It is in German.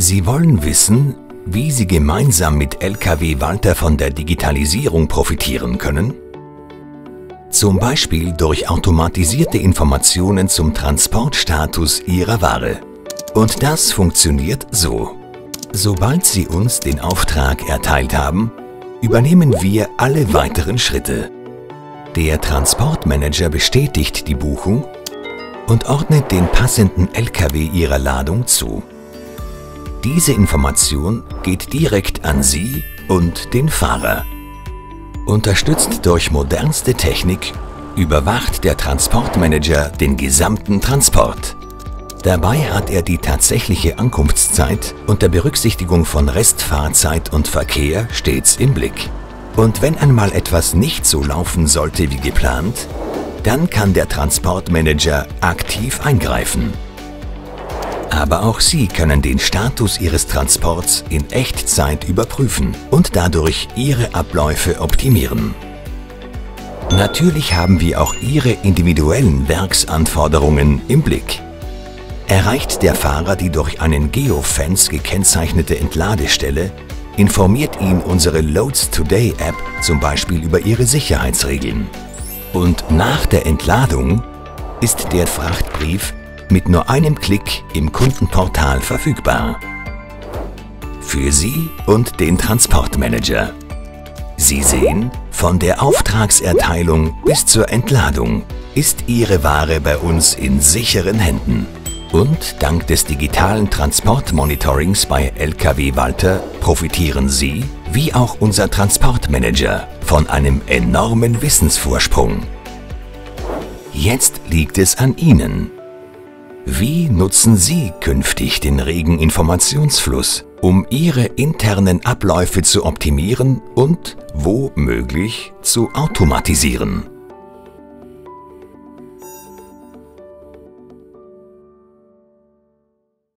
Sie wollen wissen, wie Sie gemeinsam mit LKW Walter von der Digitalisierung profitieren können? Zum Beispiel durch automatisierte Informationen zum Transportstatus Ihrer Ware. Und das funktioniert so. Sobald Sie uns den Auftrag erteilt haben, übernehmen wir alle weiteren Schritte. Der Transportmanager bestätigt die Buchung und ordnet den passenden LKW Ihrer Ladung zu. Diese Information geht direkt an Sie und den Fahrer. Unterstützt durch modernste Technik überwacht der Transportmanager den gesamten Transport. Dabei hat er die tatsächliche Ankunftszeit unter Berücksichtigung von Restfahrzeit und Verkehr stets im Blick. Und wenn einmal etwas nicht so laufen sollte wie geplant, dann kann der Transportmanager aktiv eingreifen. Aber auch Sie können den Status Ihres Transports in Echtzeit überprüfen und dadurch Ihre Abläufe optimieren. Natürlich haben wir auch Ihre individuellen Werksanforderungen im Blick. Erreicht der Fahrer die durch einen Geofence gekennzeichnete Entladestelle, informiert ihn unsere Loads Today App zum Beispiel über ihre Sicherheitsregeln. Und nach der Entladung ist der Frachtbrief mit nur einem Klick im Kundenportal verfügbar. Für Sie und den Transportmanager. Sie sehen, von der Auftragserteilung bis zur Entladung ist Ihre Ware bei uns in sicheren Händen. Und dank des digitalen Transportmonitorings bei LKW Walter profitieren Sie, wie auch unser Transportmanager, von einem enormen Wissensvorsprung. Jetzt liegt es an Ihnen. Wie nutzen Sie künftig den regen Informationsfluss, um Ihre internen Abläufe zu optimieren und, wo möglich, zu automatisieren?